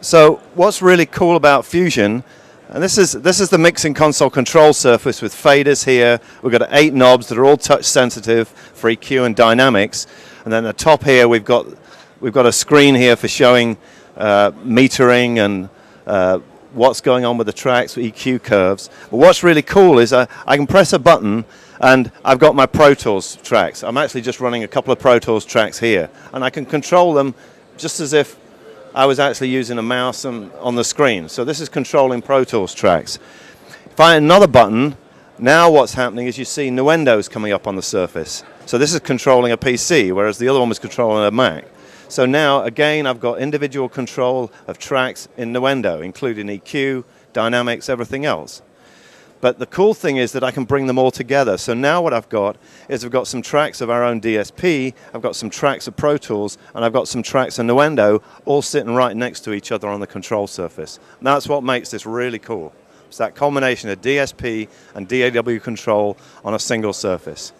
So what's really cool about Fusion, and this is, this is the mixing console control surface with faders here. We've got eight knobs that are all touch sensitive for EQ and dynamics. And then the top here, we've got, we've got a screen here for showing uh, metering and uh, what's going on with the tracks, EQ curves. But what's really cool is uh, I can press a button and I've got my Pro Tools tracks. I'm actually just running a couple of Pro Tools tracks here. And I can control them just as if I was actually using a mouse and, on the screen. So this is controlling Pro Tools tracks. If I hit another button, now what's happening is you see Nuendo's coming up on the surface. So this is controlling a PC, whereas the other one was controlling a Mac. So now, again, I've got individual control of tracks in Nuendo, including EQ, dynamics, everything else. But the cool thing is that I can bring them all together. So now what I've got is I've got some tracks of our own DSP, I've got some tracks of Pro Tools, and I've got some tracks of Nuendo all sitting right next to each other on the control surface. And that's what makes this really cool. It's that combination of DSP and DAW control on a single surface.